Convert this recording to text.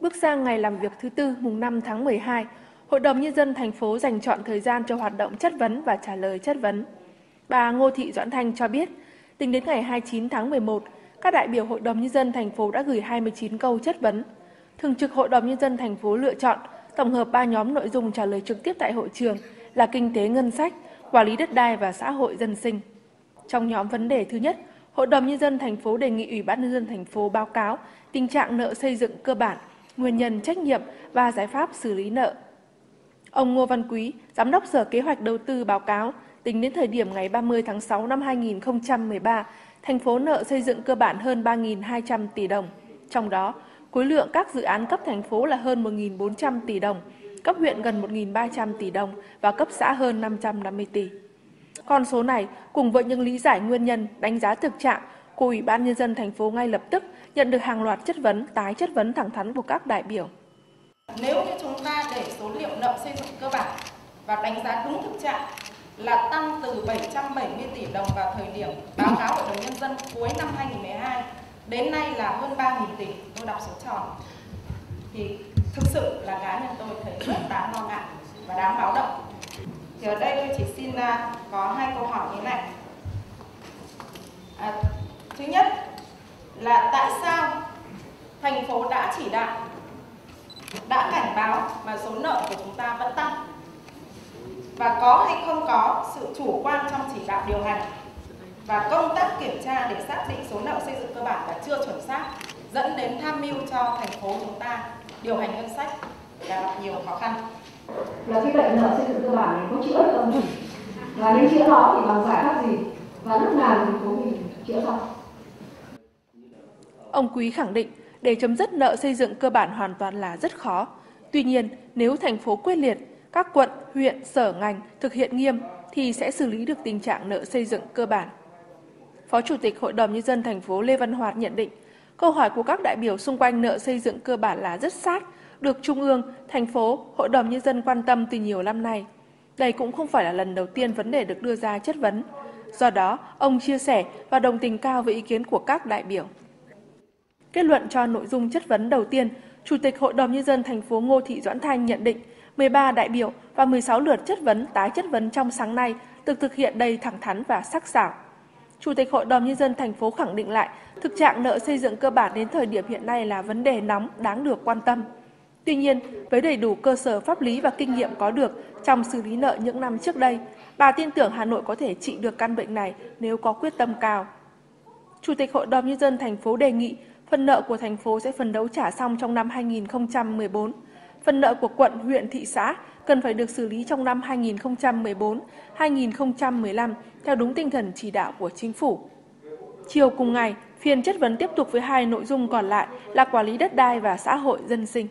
Bước sang ngày làm việc thứ tư mùng 5 tháng 12, Hội đồng Nhân dân thành phố dành chọn thời gian cho hoạt động chất vấn và trả lời chất vấn. Bà Ngô Thị Doãn Thanh cho biết, tính đến ngày 29 tháng 11, các đại biểu Hội đồng Nhân dân thành phố đã gửi 29 câu chất vấn. Thường trực Hội đồng Nhân dân thành phố lựa chọn tổng hợp 3 nhóm nội dung trả lời trực tiếp tại hội trường là kinh tế ngân sách, quản lý đất đai và xã hội dân sinh. Trong nhóm vấn đề thứ nhất, Hội đồng Nhân dân thành phố đề nghị Ủy ban Nhân dân thành phố báo cáo tình trạng nợ xây dựng cơ bản, nguyên nhân trách nhiệm và giải pháp xử lý nợ. Ông Ngô Văn Quý, Giám đốc Sở Kế hoạch Đầu tư báo cáo, tính đến thời điểm ngày 30 tháng 6 năm 2013, thành phố nợ xây dựng cơ bản hơn 3.200 tỷ đồng. Trong đó, khối lượng các dự án cấp thành phố là hơn 1.400 tỷ đồng, cấp huyện gần 1.300 tỷ đồng và cấp xã hơn 550 tỷ. Con số này cùng với những lý giải nguyên nhân, đánh giá thực trạng của Ủy ban nhân dân thành phố ngay lập tức nhận được hàng loạt chất vấn, tái chất vấn thẳng thắn của các đại biểu. Nếu như chúng ta để số liệu nợ xây dựng cơ bản và đánh giá đúng thực trạng là tăng từ 770 tỷ đồng vào thời điểm báo cáo Hội đồng Nhân dân cuối năm 2012 đến nay là hơn 3.000 tỷ, tôi đọc số tròn, thì thực sự là cá nhân tôi thấy rất đáng lo ngại và đáng báo động. Thì ở đây tôi chỉ xin ra có hai câu hỏi như này. À, thứ nhất là tại sao thành phố đã chỉ đạo, đã cảnh báo mà số nợ của chúng ta vẫn tăng? Và có hay không có sự chủ quan trong chỉ đạo điều hành? Và công tác kiểm tra để xác định số nợ xây dựng cơ bản là chưa chuẩn xác dẫn đến tham mưu cho thành phố chúng ta điều hành ngân sách là gặp nhiều khó khăn. Là cái bệnh nợ xây dựng cơ bản này có chữa được không? Và nếu chữa nó thì bằng giải pháp gì? Và lúc nào thì phố mình chữa xong Ông Quý khẳng định để chấm dứt nợ xây dựng cơ bản hoàn toàn là rất khó. Tuy nhiên, nếu thành phố quyết liệt, các quận, huyện, sở ngành thực hiện nghiêm thì sẽ xử lý được tình trạng nợ xây dựng cơ bản. Phó Chủ tịch Hội đồng Nhân dân thành phố Lê Văn Hoạt nhận định, câu hỏi của các đại biểu xung quanh nợ xây dựng cơ bản là rất sát, được Trung ương, thành phố, Hội đồng Nhân dân quan tâm từ nhiều năm nay. Đây cũng không phải là lần đầu tiên vấn đề được đưa ra chất vấn. Do đó, ông chia sẻ và đồng tình cao với ý kiến của các đại biểu. Kết luận cho nội dung chất vấn đầu tiên, Chủ tịch Hội đồng Nhân dân thành phố Ngô Thị Doãn Thanh nhận định 13 đại biểu và 16 lượt chất vấn tái chất vấn trong sáng nay được thực hiện đầy thẳng thắn và sắc sảo. Chủ tịch Hội đồng Nhân dân thành phố khẳng định lại thực trạng nợ xây dựng cơ bản đến thời điểm hiện nay là vấn đề nóng đáng được quan tâm. Tuy nhiên, với đầy đủ cơ sở pháp lý và kinh nghiệm có được trong xử lý nợ những năm trước đây, bà tin tưởng Hà Nội có thể trị được căn bệnh này nếu có quyết tâm cao. Chủ tịch Hội đồng Nhân dân thành phố đề nghị phần nợ của thành phố sẽ phần đấu trả xong trong năm 2014. Phần nợ của quận, huyện, thị xã cần phải được xử lý trong năm 2014-2015 theo đúng tinh thần chỉ đạo của chính phủ. Chiều cùng ngày, phiên chất vấn tiếp tục với hai nội dung còn lại là quản lý đất đai và xã hội dân sinh.